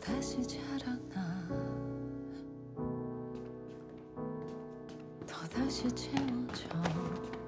다시 자라나. 더 다시 채워져.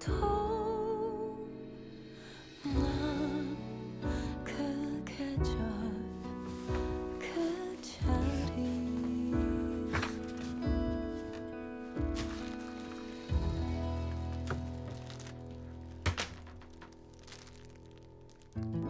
thank mm -hmm. you